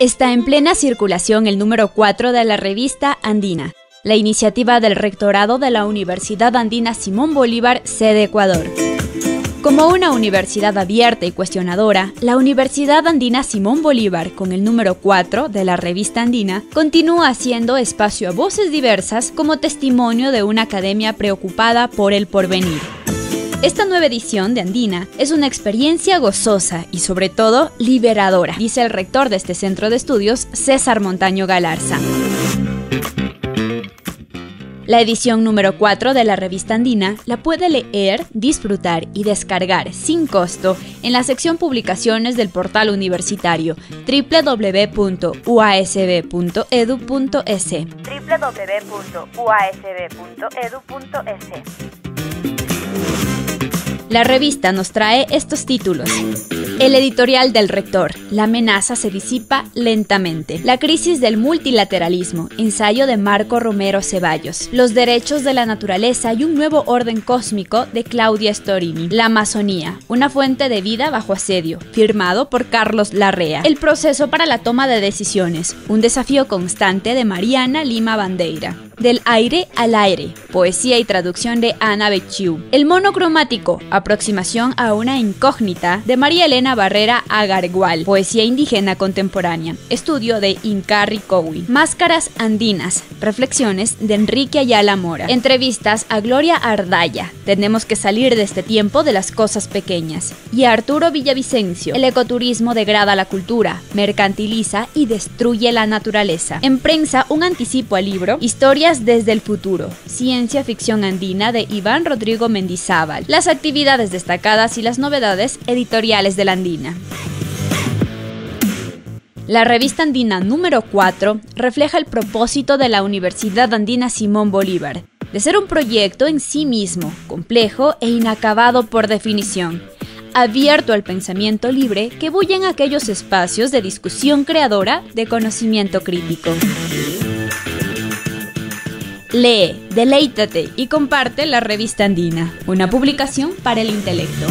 Está en plena circulación el número 4 de la revista Andina, la iniciativa del rectorado de la Universidad Andina Simón Bolívar, sede Ecuador. Como una universidad abierta y cuestionadora, la Universidad Andina Simón Bolívar, con el número 4 de la revista Andina, continúa haciendo espacio a voces diversas como testimonio de una academia preocupada por el porvenir. Esta nueva edición de Andina es una experiencia gozosa y sobre todo liberadora, dice el rector de este centro de estudios, César Montaño Galarza. La edición número 4 de la revista Andina la puede leer, disfrutar y descargar sin costo en la sección publicaciones del portal universitario www.uasb.edu.es. La revista nos trae estos títulos. El editorial del rector. La amenaza se disipa lentamente. La crisis del multilateralismo. Ensayo de Marco Romero Ceballos. Los derechos de la naturaleza y un nuevo orden cósmico de Claudia Storini. La Amazonía. Una fuente de vida bajo asedio. Firmado por Carlos Larrea. El proceso para la toma de decisiones. Un desafío constante de Mariana Lima Bandeira. Del aire al aire, poesía y traducción de Ana Bechiu. El monocromático, aproximación a una incógnita de María Elena Barrera Agargual, poesía indígena contemporánea, estudio de Incarri Cowi. Máscaras andinas, reflexiones de Enrique Ayala Mora. Entrevistas a Gloria Ardaya, tenemos que salir de este tiempo de las cosas pequeñas. Y a Arturo Villavicencio, el ecoturismo degrada la cultura, mercantiliza y destruye la naturaleza. En prensa, un anticipo al libro, Historia desde el futuro, ciencia ficción andina de Iván Rodrigo Mendizábal, las actividades destacadas y las novedades editoriales de la andina. La revista andina número 4 refleja el propósito de la Universidad Andina Simón Bolívar, de ser un proyecto en sí mismo, complejo e inacabado por definición, abierto al pensamiento libre que bulle en aquellos espacios de discusión creadora de conocimiento crítico. Lee, deleítate y comparte la revista Andina, una publicación para el intelecto.